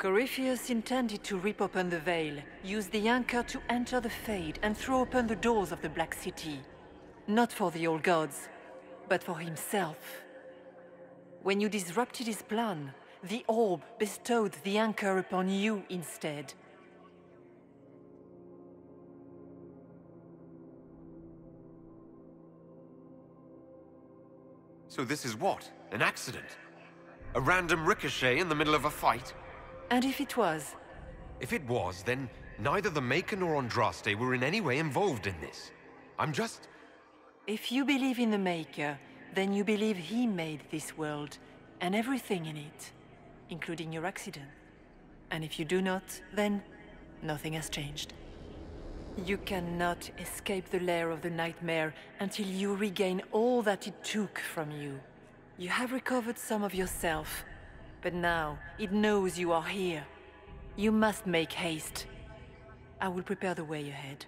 Corypheus intended to rip open the veil, use the anchor to enter the Fade, and throw open the doors of the Black City. Not for the old gods, but for himself. When you disrupted his plan, the orb bestowed the anchor upon you instead. So this is what? An accident? A random ricochet in the middle of a fight? And if it was? If it was, then neither the Maker nor Andraste were in any way involved in this. I'm just... If you believe in the Maker, then you believe he made this world, and everything in it, including your accident. And if you do not, then nothing has changed. You cannot escape the lair of the nightmare until you regain all that it took from you. You have recovered some of yourself, but now it knows you are here. You must make haste. I will prepare the way ahead.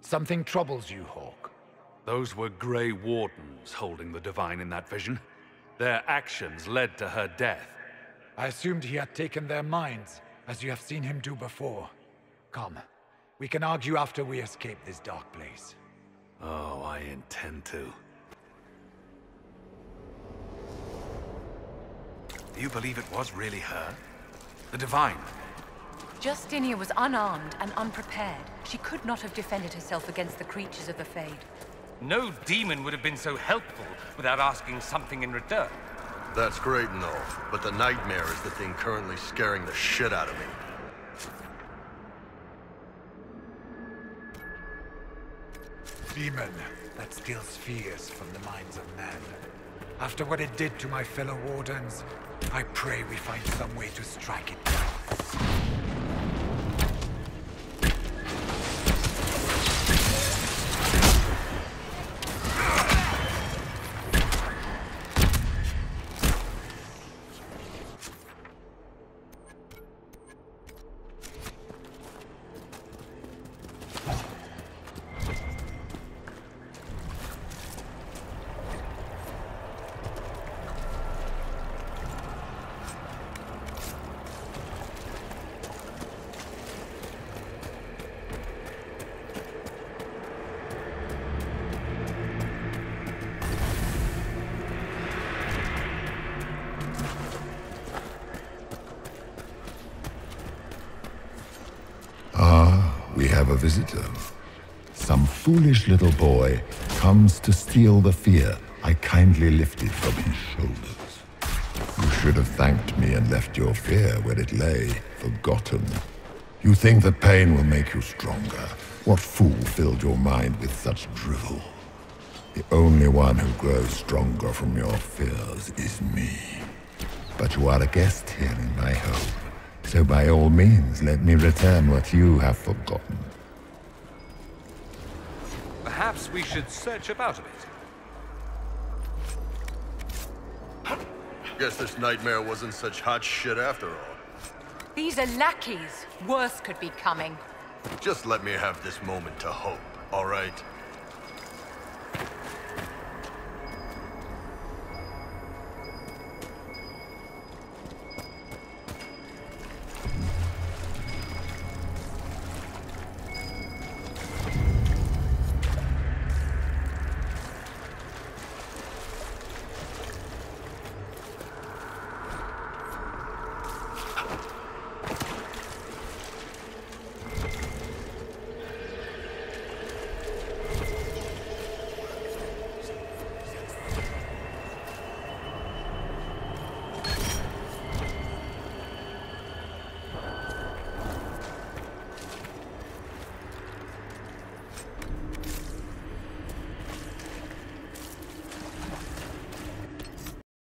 Something troubles you, Hawke. Those were Grey Wardens holding the Divine in that vision. Their actions led to her death. I assumed he had taken their minds, as you have seen him do before. Come, we can argue after we escape this dark place. Oh, I intend to. You believe it was really her? The Divine. Justinia was unarmed and unprepared. She could not have defended herself against the creatures of the Fade. No demon would have been so helpful without asking something in return. That's great and all, but the nightmare is the thing currently scaring the shit out of me. Demon that steals fears from the minds of men. After what it did to my fellow Wardens, I pray we find some way to strike it down. Have a visitor. Some foolish little boy comes to steal the fear I kindly lifted from his shoulders. You should have thanked me and left your fear where it lay, forgotten. You think that pain will make you stronger. What fool filled your mind with such drivel? The only one who grows stronger from your fears is me. But you are a guest here in my home. So by all means, let me return what you have forgotten. Perhaps we should search about a bit. Guess this nightmare wasn't such hot shit after all. These are lackeys. Worse could be coming. Just let me have this moment to hope, alright?